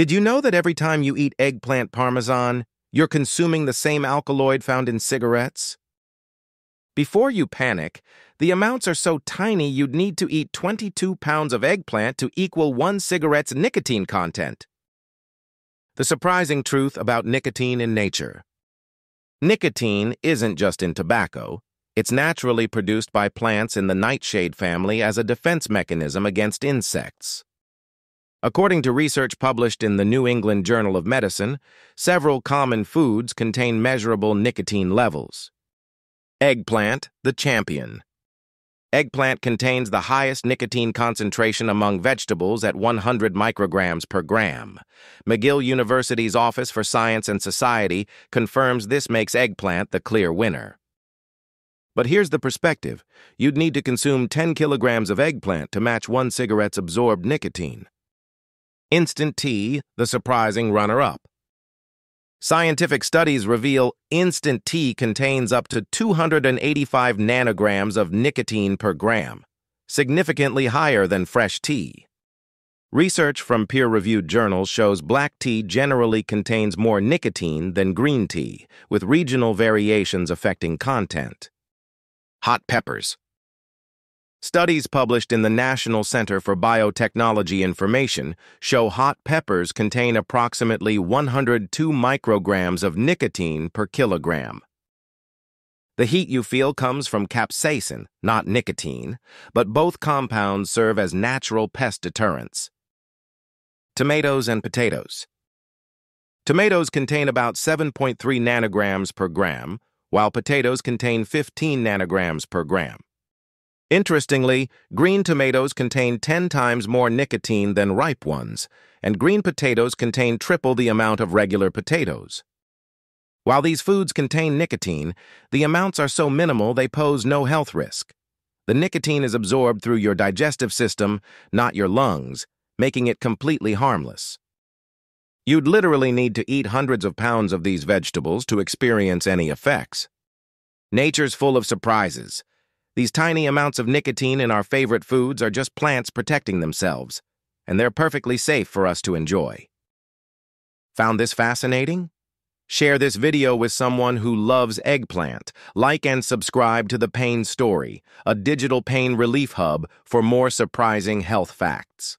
Did you know that every time you eat eggplant parmesan, you're consuming the same alkaloid found in cigarettes? Before you panic, the amounts are so tiny you'd need to eat 22 pounds of eggplant to equal one cigarette's nicotine content. The surprising truth about nicotine in nature. Nicotine isn't just in tobacco. It's naturally produced by plants in the nightshade family as a defense mechanism against insects. According to research published in the New England Journal of Medicine, several common foods contain measurable nicotine levels. Eggplant, the champion. Eggplant contains the highest nicotine concentration among vegetables at 100 micrograms per gram. McGill University's Office for Science and Society confirms this makes eggplant the clear winner. But here's the perspective. You'd need to consume 10 kilograms of eggplant to match one cigarette's absorbed nicotine. Instant tea, the surprising runner-up. Scientific studies reveal instant tea contains up to 285 nanograms of nicotine per gram, significantly higher than fresh tea. Research from peer-reviewed journals shows black tea generally contains more nicotine than green tea, with regional variations affecting content. Hot peppers. Studies published in the National Center for Biotechnology Information show hot peppers contain approximately 102 micrograms of nicotine per kilogram. The heat you feel comes from capsaicin, not nicotine, but both compounds serve as natural pest deterrents. Tomatoes and potatoes. Tomatoes contain about 7.3 nanograms per gram, while potatoes contain 15 nanograms per gram. Interestingly, green tomatoes contain 10 times more nicotine than ripe ones, and green potatoes contain triple the amount of regular potatoes. While these foods contain nicotine, the amounts are so minimal they pose no health risk. The nicotine is absorbed through your digestive system, not your lungs, making it completely harmless. You'd literally need to eat hundreds of pounds of these vegetables to experience any effects. Nature's full of surprises, these tiny amounts of nicotine in our favorite foods are just plants protecting themselves, and they're perfectly safe for us to enjoy. Found this fascinating? Share this video with someone who loves eggplant. Like and subscribe to The Pain Story, a digital pain relief hub for more surprising health facts.